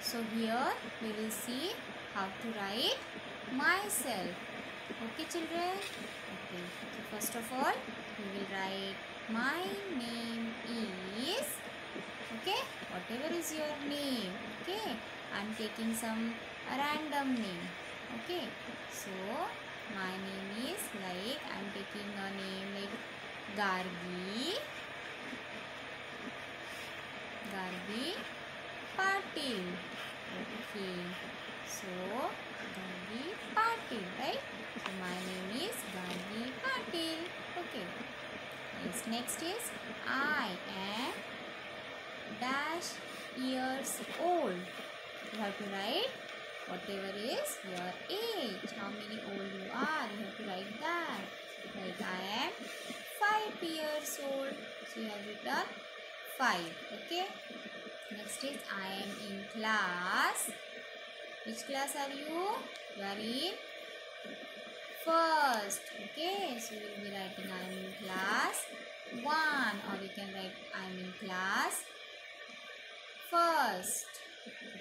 So here we will see how to write myself. Okay, children? Okay, so first of all, we will write my name is. Okay, whatever is your name. Okay, I'm taking some random name. Okay, so my name is like I'm taking a name like Gargi. Gargi Patil. Okay. So, Gargi Patil, right? So, my name is Gargi Patil. Okay. Yes, next is I am dash years old. You have to write whatever is your age. How many old you are. You have to write that. Like I am 5 years old. So, you have written 5. Okay. Next is I am in class. Which class are you? You are in first. Okay. So you will be writing I am in class 1 or you can write I am in class first.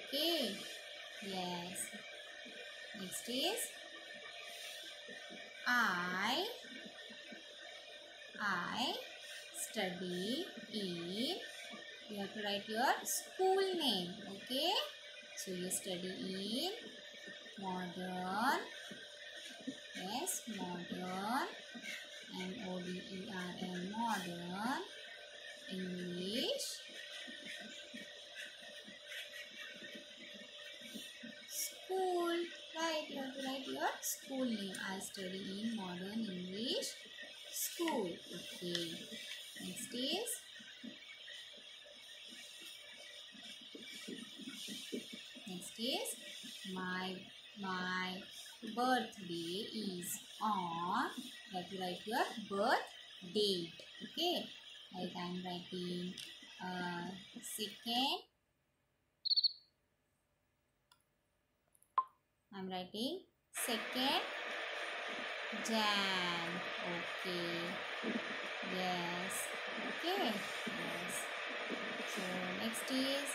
Okay. Yes. Next is I I study in you have to write your school name okay? So you study in modern yes modern m o d e r n modern english school. Right you have to write your school name. I study in modern english school okay? Next is is my my birthday is on you have to write your birth date okay. Like i'm writing uh second. I'm writing second jan. Okay. Yes. Okay. Yes. So next is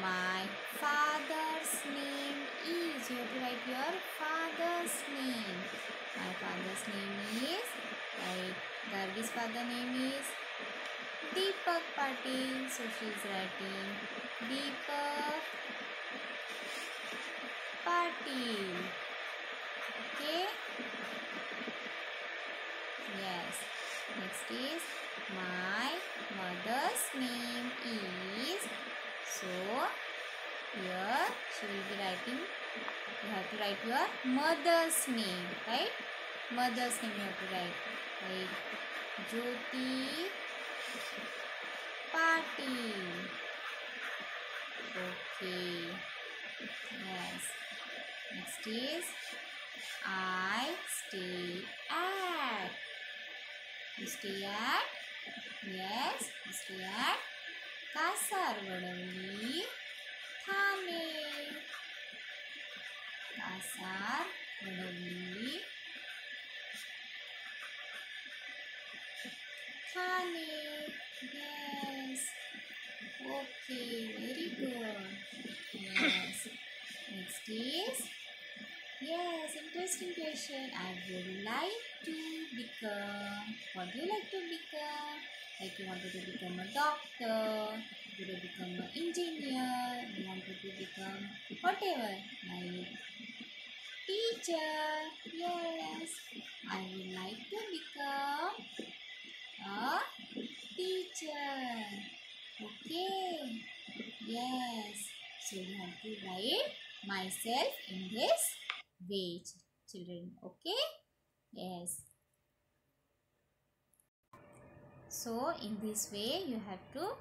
my father's name is. You have to write your father's name. My father's name is. Like Gargi's father name is Deepak Patil. So she is writing Deepak Patil. Okay. Yes. Next is my mother's name is. So, here she will be writing. You have to write your mother's name, right? Mother's name you have to write. Like Jyoti Patil. Okay. Yes. Next is I stay at. You stay at? Yes, you stay at Kasarvadavali. kami Pasar membeli kami Yes. Okay, very good. Yes. Next is Yes, interesting question. I would like to become. What do you like to become? Like you want to become a doctor. Wanted to become an engineer, you wanted to become whatever, like teacher, yes, I would like to become a teacher, okay, yes, so you have to write myself in this way, children, okay, yes. So in this way you have to